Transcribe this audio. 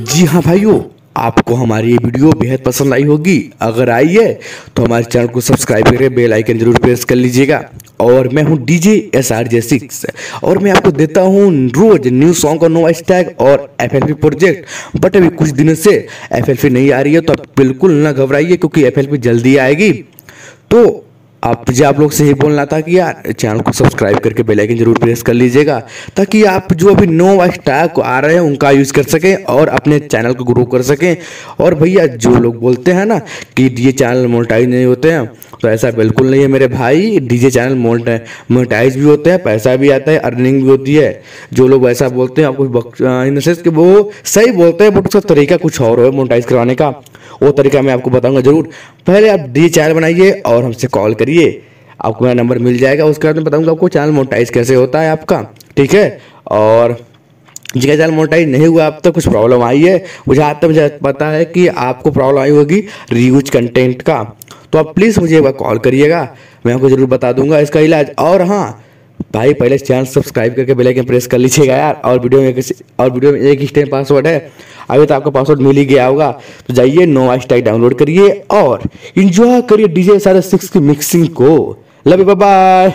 जी हाँ भाइयों, आपको हमारी ये वीडियो बेहद पसंद आई होगी। अगर आई है तो हमारे चैनल को सब्सक्राइब करके बेल आइकन ज़रूर प्रेस कर लीजिएगा। और मैं हूँ D J S R J six और मैं आपको देता हूँ रोज न्यू सॉन्ग और नो टैग और F L P project but अभी कुछ दिनों से एफ़ एल पी नहीं आ रही है तो आप बिल्कुल ना घबराइए, क्योंकि एफ़ एल पी जल्दी आएगी। तो आप मुझे आप लोग से ही बोलना था कि यार चैनल को सब्सक्राइब करके बेल आइकन ज़रूर प्रेस कर लीजिएगा, ताकि आप जो अभी नो स्टॉक आ रहे हैं, उनका यूज़ कर सकें और अपने चैनल को ग्रो कर सकें। और भैया, जो लोग बोलते हैं ना कि ये चैनल मोनेटाइज नहीं होते हैं तो ऐसा बिल्कुल नहीं है मेरे भाई। डीजे चैनल मोनेटाइज भी होते हैं, पैसा भी आता है अर्निंग भी होती है। जो लोग ऐसा बोलते हैं, आपको इन सेंस कि वो सही बोलते हैं बट उसका तरीका कुछ और है मोनेटाइज करवाने का। वो तरीका मैं आपको बताऊँगा ज़रूर। पहले आप डी चैनल बनाइए और हमसे कॉल करिए। आपको मेरा नंबर मिल जाएगा। उसके बाद मैं बताऊँगा आपको चैनल मोटाइज कैसे होता है आपका। ठीक है? और जिसका चैनल मोटाइज नहीं हुआ, अब तक तो कुछ प्रॉब्लम आई है। मुझे आज तक मुझे पता है कि आपको प्रॉब्लम आई होगी रीयूज कंटेंट का। तो आप प्लीज़ मुझे एक बार कॉल करिएगा। मैं आपको ज़रूर बता दूँगा इसका इलाज। और हाँ भाई, पहले चैनल सब्सक्राइब करके बेल आइकन प्रेस कर लीजिएगा यार। और वीडियो में और वीडियो में एक स्टेम पासवर्ड है। अभी तो आपका पासवर्ड मिल ही गया होगा। तो जाइए नोवा स्टाइक डाउनलोड करिए और इंजॉय करिए डीजे सारे सिक्स की मिक्सिंग को। Love bye